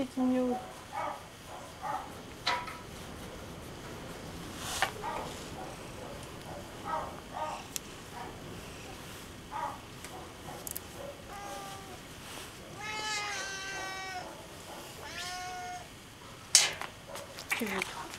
責任をけど